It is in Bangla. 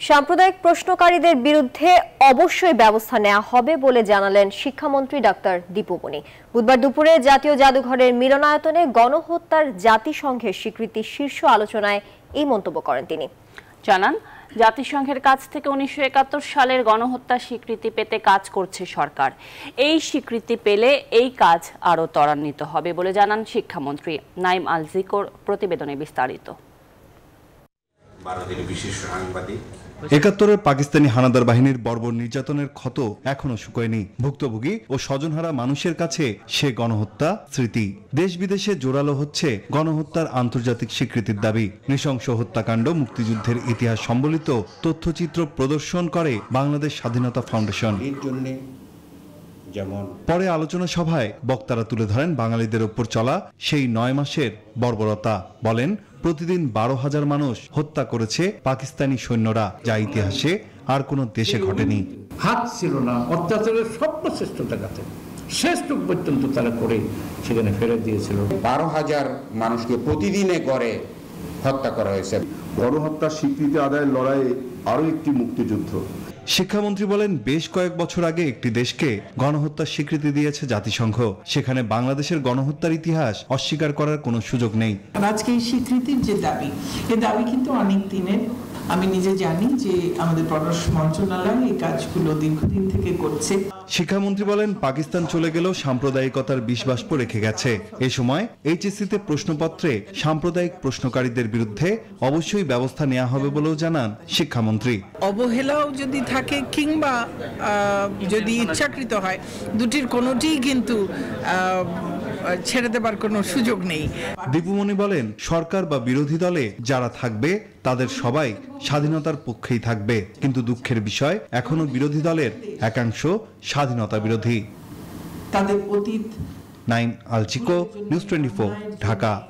সাম্প্রদায়িক প্রশ্নকারীদের বিরুদ্ধে অবশ্যই ব্যবস্থা নেওয়া হবে বলে জানালেন শিক্ষামন্ত্রী ডাক্তার দীপুমণি বুধবার দুপুরে জাতীয় জাদুঘরের মিলনায়তনে গণহত্যার জাতিসংঘের স্বীকৃতি শীর্ষ আলোচনায় এই মন্তব্য করেন তিনি। জানান, জাতিসংঘের কাছ থেকে উনিশশো একাত্তর সালের গণহত্যা স্বীকৃতি পেতে কাজ করছে সরকার। এই স্বীকৃতি পেলে এই কাজ আরও ত্বরান্বিত হবে বলে জানান শিক্ষামন্ত্রী নাইম আল জিকোর প্রতিবেদনে বিস্তারিত। ভারতের বিশেষ সাংবাদিক। একাত্তরের পাকিস্তানি হানাদার বাহিনীর বর্বর নির্যাতনের ক্ষত এখনও শুকোয়নি। ভুক্তভোগী ও স্বজনহারা মানুষের কাছে সে গণহত্যা স্মৃতি। দেশ বিদেশে জোরালো হচ্ছে গণহত্যার আন্তর্জাতিক স্বীকৃতির দাবি। নৃশংস হত্যাকাণ্ড মুক্তিযুদ্ধের ইতিহাস সম্বলিত তথ্যচিত্র প্রদর্শন করে বাংলাদেশ স্বাধীনতা ফাউন্ডেশন। এর জন্যে যেমন পরে আলোচনা সভায় বক্তারা তুলে ধরেন বাঙালিদের ওপর চলা সেই নয় মাসের বর্বরতা। বলেন প্রতিদিন বারো হাজার মানুষ হত্যা করেছে পাকিস্তানি সৈন্যরা। যা ইতিহাসে আর কোনো দেশে ঘটেনি। হাত ছিল না অত্যাচারের সর্বশ্রেষ্ঠ দেখাতে শেষটুক পর্যন্ত তারা করে সেখানে ফেরত দিয়েছিল। বারো হাজার মানুষকে প্রতিদিনে গড়ে হত্যা করা হয়েছে। গণহত্যা স্বীকৃতি আদায়ের লড়াইয়ে আরও একটি মুক্তিযুদ্ধ। শিক্ষামন্ত্রী বলেন, বেশ কয়েক বছর আগে একটি দেশকে গণহত্যার স্বীকৃতি দিয়েছে জাতিসংঘ। সেখানে বাংলাদেশের গণহত্যার ইতিহাস অস্বীকার করার কোনো সুযোগ নেই। আজকে এই স্বীকৃতির যে দাবি, এ দাবি কিন্তু অনেক দিনের। আমি নিজে জানি যে আমাদের পররাষ্ট্র মন্ত্রণালয় এই কাজগুলো দীর্ঘদিন থেকে করছে। শিক্ষামন্ত্রী বলেন পাকিস্তান চলে গেলেও সাম্প্রদায়িকতার বিষবাষ্প রেখে গেছে। এ সময় এইচএসসিতে প্রশ্নপত্রে সাম্প্রদায়িক প্রশ্নকারীদের বিরুদ্ধে অবশ্যই ব্যবস্থা নেওয়া হবে বলেও জানান শিক্ষামন্ত্রী। অবহেলাও যদি থাকে কিংবা আহ, যদি ইচ্ছাকৃত হয় দুটির কোনোটিই কিন্তু আহ, ছেড়ে দেবার কোনো সুযোগ নেই। দীপুমণি বলেন সরকার বা বিরোধী দলে যারা থাকবে তাদের সবাই স্বাধীনতার পক্ষেই থাকবে। কিন্তু দুঃখের বিষয় এখনও বিরোধী দলের একাংশ স্বাধীনতা বিরোধী। তাদের অতীত নাইন আলচিকো নিউজ টোয়েন্টি ঢাকা।